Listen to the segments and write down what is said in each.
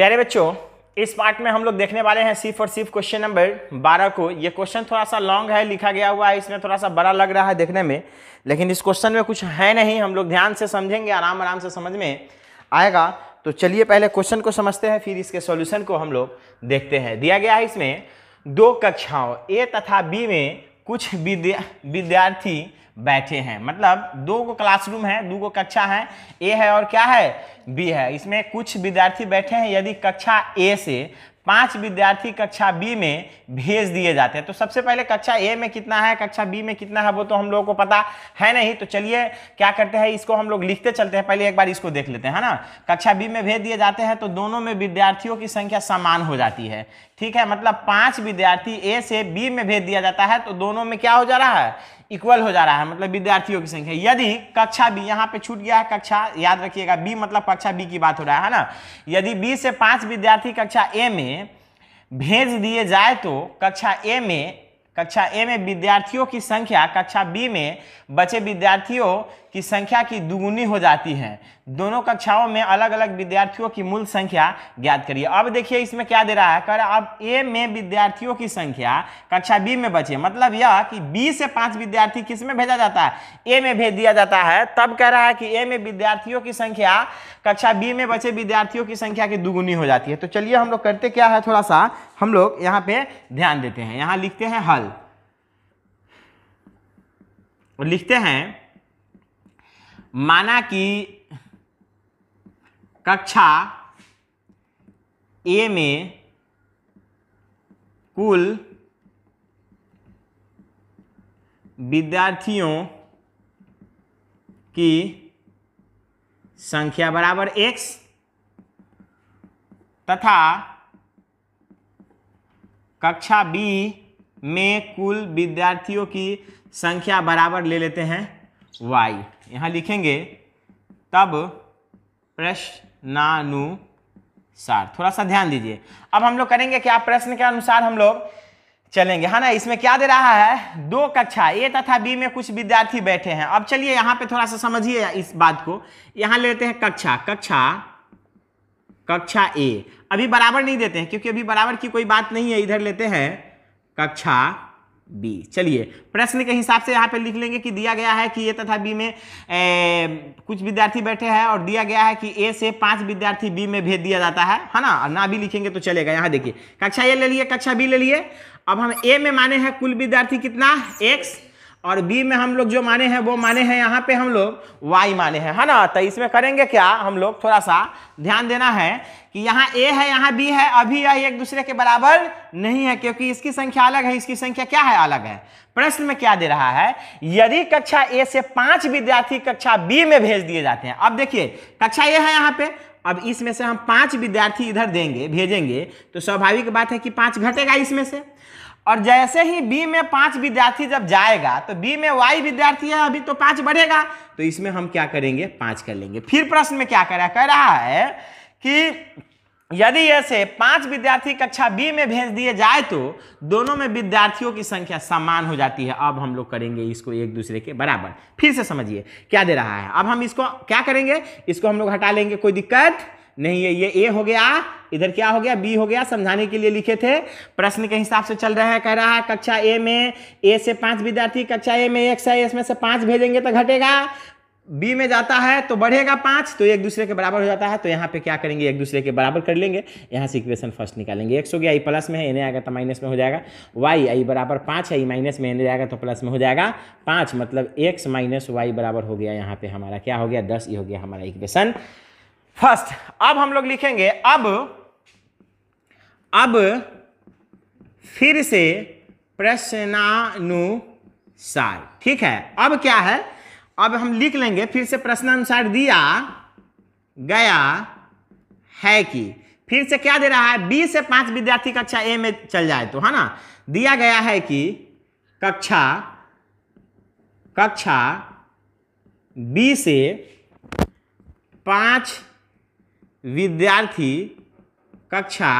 प्यारे बच्चों, इस पार्ट में हम लोग देखने वाले हैं सिर्फ़ और सिर्फ़ क्वेश्चन नंबर बारह को। ये क्वेश्चन थोड़ा सा लॉन्ग है, लिखा गया हुआ है, इसमें थोड़ा सा बड़ा लग रहा है देखने में, लेकिन इस क्वेश्चन में कुछ है नहीं, हम लोग ध्यान से समझेंगे आराम आराम से समझ में आएगा। तो चलिए पहले क्वेश्चन को समझते हैं, फिर इसके सॉल्यूशन को हम लोग देखते हैं। दिया गया है इसमें दो कक्षाओं, ए तथा बी में कुछ विद्या विद्यार्थी बैठे हैं। मतलब दो को क्लासरूम है, दो को कक्षा है ए है और क्या है? बी है। इसमें कुछ विद्यार्थी बैठे हैं, यदि कक्षा ए से पाँच विद्यार्थी कक्षा बी में भेज दिए जाते हैं तो सबसे पहले कक्षा ए में कितना है, कक्षा बी में कितना है, वो तो हम लोगों को पता है नहीं। तो चलिए, क्या करते हैं, इसको हम लोग लिखते चलते हैं। पहले एक बार इसको देख लेते हैं ना? कक्षा बी में भेज दिए जाते हैं तो दोनों में विद्यार्थियों की संख्या समान हो जाती है। ठीक है? मतलब पाँच विद्यार्थी ए से बी में भेज दिया जाता है तो दोनों में क्या हो जा रहा है? इक्वल हो जा रहा है मतलब विद्यार्थियों की संख्या। यदि कक्षा बी यहाँ पे छूट गया है कक्षा, याद रखिएगा बी मतलब कक्षा बी की बात हो रहा है ना? यदि बी से पाँच विद्यार्थी कक्षा ए में भेज दिए जाए तो कक्षा ए में, कक्षा ए में विद्यार्थियों की संख्या कक्षा बी में बचे विद्यार्थियों की संख्या की दुगुनी हो जाती है। दोनों कक्षाओं में अलग अलग विद्यार्थियों की मूल संख्या ज्ञात करिए। अब देखिए, इसमें क्या दे रहा है? कह रहा अब ए में विद्यार्थियों की संख्या कक्षा बी में बचे। मतलब यह कि बी से पाँच विद्यार्थी किसमें भेजा जाता है? ए में भेज दिया जाता है। तब कह रहा है कि ए में विद्यार्थियों की संख्या कक्षा बी में बचे, विद्यार्थियों की संख्या की दुगुनी हो जाती है। तो चलिए, हम लोग करते क्या है थोड़ा सा? हम लोग यहाँ पे ध्यान देते हैं। यहाँ लिखते हैं हल। और लिखते हैं माना कि कक्षा ए में कुल विद्यार्थियों की संख्या बराबर एक्स तथा कक्षा बी में कुल विद्यार्थियों की संख्या बराबर ले लेते हैं वाई यहाँ लिखेंगे, तब प्रश्नानुसार। थोड़ा सा ध्यान दीजिए। अब हम लोग करेंगे क्या? प्रश्न के अनुसार हम लोग चलेंगे। है ना, इसमें क्या दे रहा है? दो कक्षा, ए तथा बी में कुछ विद्यार्थी बैठे हैं। अब चलिए यहाँ पे थोड़ा सा समझिए इस बात को। यहाँ लेते हैं कक्षा कक्षा कक्षा ए। अभी बराबर नहीं देते हैं, क्योंकि अभी बराबर की कोई बात नहीं है। इधर लेते हैं कक्षा बी। चलिए प्रश्न के हिसाब से यहाँ पे लिख लेंगे कि दिया गया है कि ए तथा बी में ए, कुछ विद्यार्थी बैठे हैं और दिया गया है कि ए से पाँच विद्यार्थी बी में भेज दिया जाता है। है ना? ना भी लिखेंगे तो चलेगा। यहाँ देखिए कक्षा ए ले लिए कक्षा बी ले लिए। अब हम ए में माने हैं कुल विद्यार्थी कितना? एक्स। और बी में हम लोग जो माने हैं, वो माने हैं यहाँ पे हम लोग वाई माने हैं, है ना? तो इसमें करेंगे क्या? हम लोग थोड़ा सा ध्यान देना है कि यहाँ ए है, यहाँ बी है, अभी यह एक दूसरे के बराबर नहीं है, क्योंकि इसकी संख्या अलग है, इसकी संख्या क्या है? अलग है। प्रश्न में क्या दे रहा है? यदि कक्षा ए से पाँच विद्यार्थी कक्षा बी में भेज दिए जाते हैं, अब देखिए, कक्षा ए है यहाँ पे, अब इसमें से हम पाँच विद्यार्थी इधर देंगे, भेजेंगे तो स्वाभाविक बात है कि पाँच घटेगा इसमें से। और जैसे ही बी में पाँच विद्यार्थी जब जाएगा तो बी में वाई विद्यार्थी है, अभी तो पाँच बढ़ेगा। तो इसमें हम क्या करेंगे? पाँच कर लेंगे। फिर प्रश्न में क्या करा, कह रहा है कि यदि ऐसे पाँच विद्यार्थी कक्षा बी में भेज दिए जाए तो दोनों में विद्यार्थियों की संख्या समान हो जाती है। अब हम लोग करेंगे इसको एक दूसरे के बराबर। फिर से समझिए, क्या दे रहा है? अब हम इसको क्या करेंगे? इसको हम लोग हटा लेंगे, कोई दिक्कत नहीं है ये ए हो गया, इधर क्या हो गया? बी हो गया, समझाने के लिए लिखे थे। प्रश्न के हिसाब से चल रहा है, कह रहा है, कक्षा ए में ए से पाँच विद्यार्थी, कक्षा ए में एक है इसमें से पाँच भेजेंगे तो घटेगा। बी में जाता है तो बढ़ेगा पाँच तो एक दूसरे के बराबर हो जाता है तो यहाँ पे क्या करेंगे? एक दूसरे के बराबर कर लेंगे। यहाँ से इक्वेशन फ़र्स्ट निकालेंगे। एक्स हो गया आई प्लस में है एन आएगा तो माइनस में हो जाएगा। वाई आई बराबर पाँच है ई माइनस में एन जाएगा तो प्लस में हो जाएगा। पाँच मतलब एक्स माइनस वाई बराबर हो गया, यहाँ पे हमारा क्या हो गया? दस, ये हो गया हमारा इक्वेशन फ़र्स्ट, अब हम लोग लिखेंगे, अब अब फिर से प्रश्नानुसार। ठीक है? अब क्या है? अब हम लिख लेंगे, फिर से प्रश्नानुसार दिया गया है कि, फिर से क्या दे रहा है? बी से पाँच विद्यार्थी कक्षा ए में चल जाए तो है ना? दिया गया है कि कक्षा कक्षा बी से पाँच विद्यार्थी कक्षा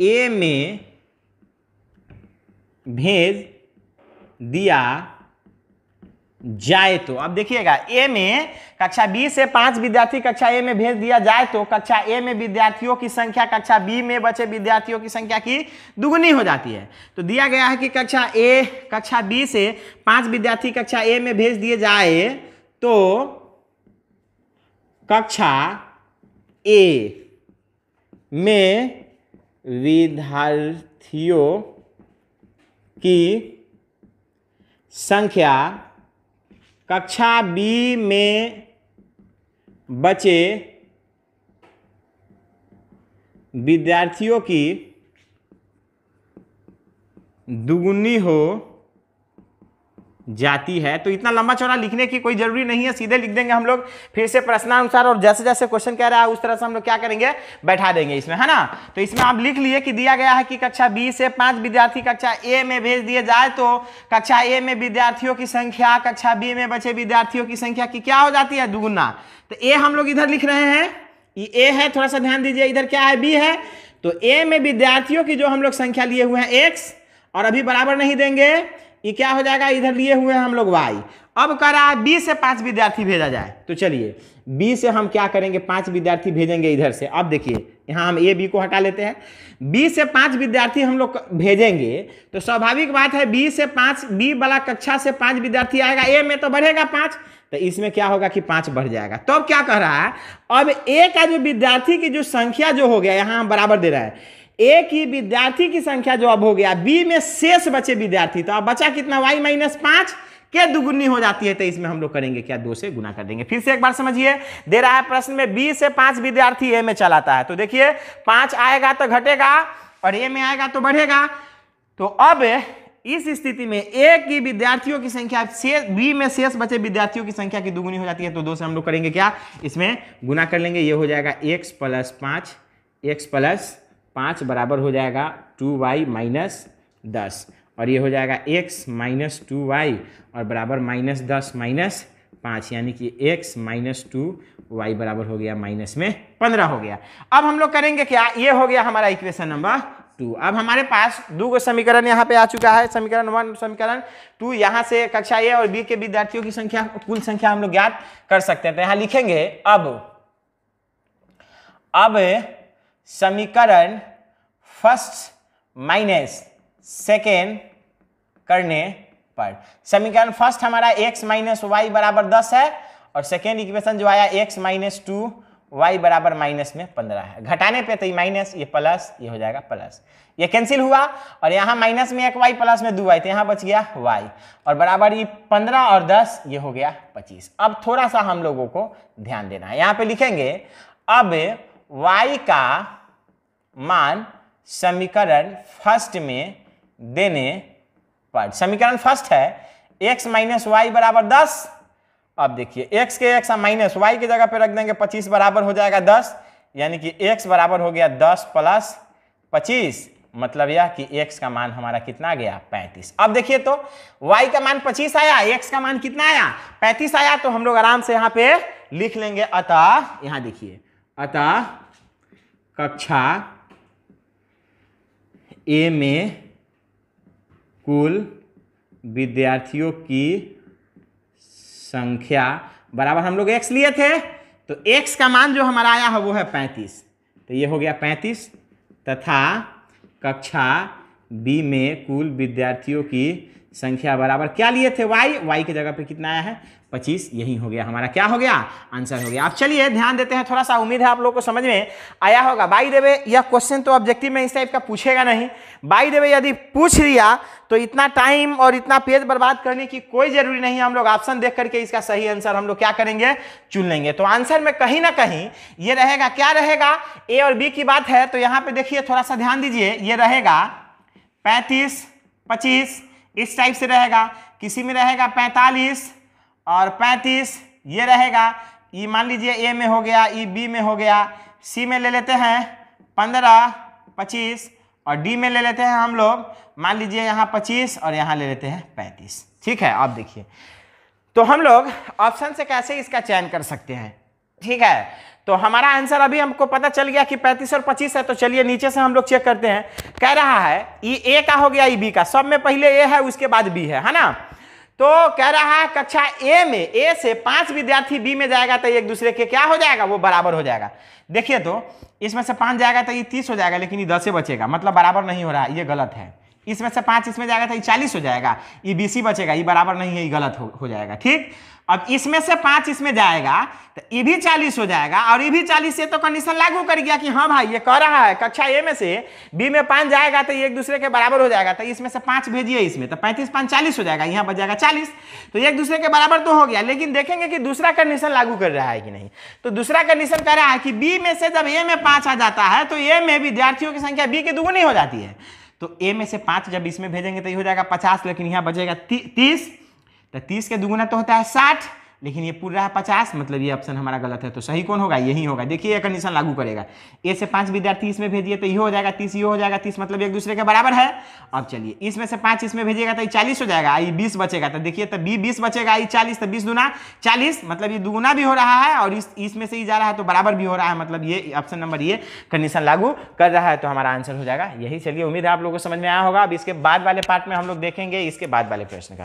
ए में भेज दिया जाए तो। अब देखिएगा, ए में कक्षा बी से पाँच विद्यार्थी कक्षा ए में भेज दिया जाए तो कक्षा ए में विद्यार्थियों की संख्या कक्षा बी में बचे विद्यार्थियों की संख्या की दुगुनी हो जाती है। तो दिया गया है कि कक्षा ए, कक्षा बी से पाँच विद्यार्थी कक्षा ए में भेज दिए जाए तो कक्षा ए में विद्यार्थियों की संख्या कक्षा बी में बचे विद्यार्थियों की दुगुनी हो जाती है तो इतना लंबा चौड़ा लिखने की कोई ज़रूरी नहीं है, सीधे लिख देंगे हम लोग, फिर से प्रश्नानुसार और जैसे जैसे क्वेश्चन कह रहा है, उस तरह से हम लोग क्या करेंगे, बैठा देंगे इसमें, है ना? तो इसमें आप लिख लिए कि दिया गया है कि कक्षा बी से पाँच विद्यार्थी कक्षा ए में भेज दिए जाए तो कक्षा ए में विद्यार्थियों की संख्या, कक्षा बी में बचे विद्यार्थियों की संख्या की क्या हो जाती है? दुगुना। तो ए हम लोग इधर लिख रहे हैं, ये ए है, थोड़ा सा ध्यान दीजिए, इधर क्या है? बी है। तो ए में विद्यार्थियों की जो हम लोग संख्या लिए हुए हैं, एक्स, और अभी बराबर नहीं देंगे ये क्या हो जाएगा? इधर लिए हुए हैं हम लोग वाई अब कह रहा है बी से पाँच विद्यार्थी भेजा जाए। तो चलिए बी से हम क्या करेंगे? पाँच विद्यार्थी भेजेंगे इधर से। अब देखिए, यहाँ हम ए बी को हटा लेते हैं। बी से पाँच विद्यार्थी हम लोग भेजेंगे। तो स्वाभाविक बात है बी से पाँच बी वाला कक्षा से पाँच विद्यार्थी आएगा। ए में तो बढ़ेगा पाँच। तो इसमें क्या होगा कि पाँच बढ़ जाएगा। तो अब क्या कह रहा है? अब ए का जो विद्यार्थी की जो संख्या जो हो गया, यहाँ हम बराबर दे रहा है। ए की विद्यार्थी की संख्या जो अब हो गया, बी में शेष बचे विद्यार्थी। तो अब बचा कितना? वाई माइनस पाँच, के दुगुनी हो जाती है तो इसमें हम लोग करेंगे क्या? दो से गुना कर देंगे। फिर से एक बार समझिए, दे रहा है प्रश्न में बी से पाँच विद्यार्थी ए में चलाता है। तो देखिए, पाँच आएगा तो घटेगा, और ए में आएगा तो बढ़ेगा। तो अब इस स्थिति में ए की विद्यार्थियों की संख्या बी में शेष बचे विद्यार्थियों की संख्या की दुगुनी हो जाती है तो दो से हम लोग करेंगे क्या? इसमें गुना कर लेंगे, ये हो जाएगा एक्स प्लस पाँच एक्स प्लस पाँच बराबर हो जाएगा टू वाई माइनस दस। और ये हो जाएगा एक्स माइनस टू वाई और बराबर माइनस दस माइनस पाँच, यानी कि एक्स माइनस टू वाई बराबर हो गया माइनस में पंद्रह हो गया। अब हम लोग करेंगे क्या? ये हो गया हमारा इक्वेशन नंबर टू अब हमारे पास दो गो समीकरण यहाँ पे आ चुका है। समीकरण वन समीकरण टू यहाँ से कक्षा ए और बी के विद्यार्थियों की संख्या, कुल संख्या हम लोग ज्ञात कर सकते हैं। तो यहाँ लिखेंगे, अब अब समीकरण फ़र्स्ट माइनस सेकेंड करने पर। समीकरण फ़र्स्ट हमारा x माइनस वाई बराबर दस है और सेकेंड इक्वेशन जो आया x माइनस टू वाई बराबर माइनस में पंद्रह है। घटाने पे तो ये माइनस, ये प्लस, ये हो जाएगा प्लस। ये कैंसिल हुआ और यहाँ माइनस में एक वाई प्लस में दो वाई तो यहाँ बच गया वाई और बराबर ये पंद्रह और दस, ये हो गया पच्चीस। अब थोड़ा सा हम लोगों को ध्यान देना है। यहाँ पे लिखेंगे, अब वाई का मान समीकरण फ़र्स्ट में देने पर। समीकरण फ़र्स्ट है, x माइनस वाई बराबर दस। अब देखिए, x के x माइनस वाई की जगह पे रख देंगे, पच्चीस बराबर हो जाएगा दस। यानी कि x बराबर हो गया दस प्लस पच्चीस। मतलब यह कि x का मान हमारा कितना गया? पैंतीस। अब देखिए तो y का मान पच्चीस आया, x का मान कितना आया? पैंतीस आया तो हम लोग आराम से यहाँ पे लिख लेंगे। अतः, यहाँ देखिए, अतः कक्षा ए में कुल विद्यार्थियों की संख्या बराबर हम लोग एक्स लिए थे तो एक्स का मान जो हमारा आया है वो है पैंतीस। तो ये हो गया पैंतीस तथा कक्षा बी में कुल विद्यार्थियों की संख्या बराबर क्या लिए थे? वाई वाई की जगह पे कितना आया है? पच्चीस, यही हो गया हमारा। क्या हो गया? आंसर हो गया। आप चलिए, ध्यान देते हैं थोड़ा सा। उम्मीद है आप लोगों को समझ में आया होगा। बाई देवे यह क्वेश्चन तो ऑब्जेक्टिव में इस टाइप का पूछेगा नहीं। बाई देवे यदि पूछ लिया तो इतना टाइम और इतना पेज बर्बाद करने की कोई ज़रूरी नहीं हम लोग ऑप्शन देख करके इसका सही आंसर हम लोग क्या करेंगे? चुन लेंगे। तो आंसर में कहीं ना कहीं ये रहेगा। क्या रहेगा? ए और बी की बात है तो यहाँ पे देखिए, थोड़ा सा ध्यान दीजिए। ये रहेगा पैंतीस, पच्चीस, इस टाइप से रहेगा। किसी में रहेगा पैंतालीस और 35 ये रहेगा। ये मान लीजिए ए में हो गया ई बी में हो गया। सी में ले लेते हैं 15 25 और डी में ले लेते हैं हम लोग, मान लीजिए यहाँ 25 और यहाँ ले लेते हैं 35 ठीक है, आप देखिए। तो हम लोग ऑप्शन से कैसे इसका चयन कर सकते हैं? ठीक है तो हमारा आंसर अभी हमको पता चल गया कि 35 और 25 है तो चलिए नीचे से हम लोग चेक करते हैं। कह रहा है ई ए का हो गया ई बी का। सब में पहले ए है उसके बाद बी है है ना? तो कह रहा है कक्षा ए में ए से पाँच विद्यार्थी बी में जाएगा तो एक दूसरे के क्या हो जाएगा? वो बराबर हो जाएगा। देखिए तो इसमें से पाँच जाएगा तो ये तीस हो जाएगा लेकिन ये दस से बचेगा। मतलब बराबर नहीं हो रहा ये गलत है। इसमें से पाँच इसमें जाएगा तो ये चालीस हो जाएगा। ये बीसी बचेगा ये बराबर नहीं है ये गलत हो, हो जाएगा ठीक? अब इसमें से पाँच इसमें जाएगा तो ये भी चालीस हो जाएगा, और ये भी चालीस से तो कंडीशन लागू कर गया कि हाँ भाई, ये कह रहा है, कक्षा ए में से बी में पाँच जाएगा तो ये एक दूसरे के बराबर हो जाएगा तो इसमें से पाँच भेजिए इसमें तो पैंतीस पाँच चालीस हो जाएगा, यहाँ बच जाएगा चालीस तो एक दूसरे के बराबर तो हो गया, लेकिन देखेंगे कि दूसरा कंडीशन लागू कर रहा है कि नहीं। तो दूसरा कंडीशन कह रहा है कि बी में से जब ए में पाँच आ जाता है तो ए में विद्यार्थियों की संख्या बी के दुगुनी हो जाती है। तो ए में से पाँच जब इसमें भेजेंगे तो ये हो जाएगा पचास, लेकिन यहाँ बचेगा तीस तो तीस के दुगुना तो होता है साठ, लेकिन ये पूरा है पचास मतलब ये ऑप्शन हमारा गलत है तो सही कौन होगा? यही होगा। देखिए, ये कंडीशन लागू करेगा। ए से पाँच विद्यार्थी इसमें भेजिए तो ये हो जाएगा तीस, ये हो जाएगा तीस मतलब एक दूसरे के बराबर है। अब चलिए, इसमें से पाँच इसमें भेजिएगा तो ये चालीस हो जाएगा ये बीस बचेगा। तो देखिए तो बी बीस बचेगा ये चालीस तो बीस दुना चालीस मतलब ये दुगुना भी हो रहा है, और इस, इसमें से ही जा रहा है तो बराबर भी हो रहा है मतलब ये ऑप्शन नंबर ये कंडीशन लागू कर रहा है तो हमारा आंसर हो जाएगा। यही, चलिए, उम्मीद है आप लोगों को समझ में आया होगा। अब इसके बाद वाले पार्ट में हम लोग देखेंगे, इसके बाद वाले प्रश्न का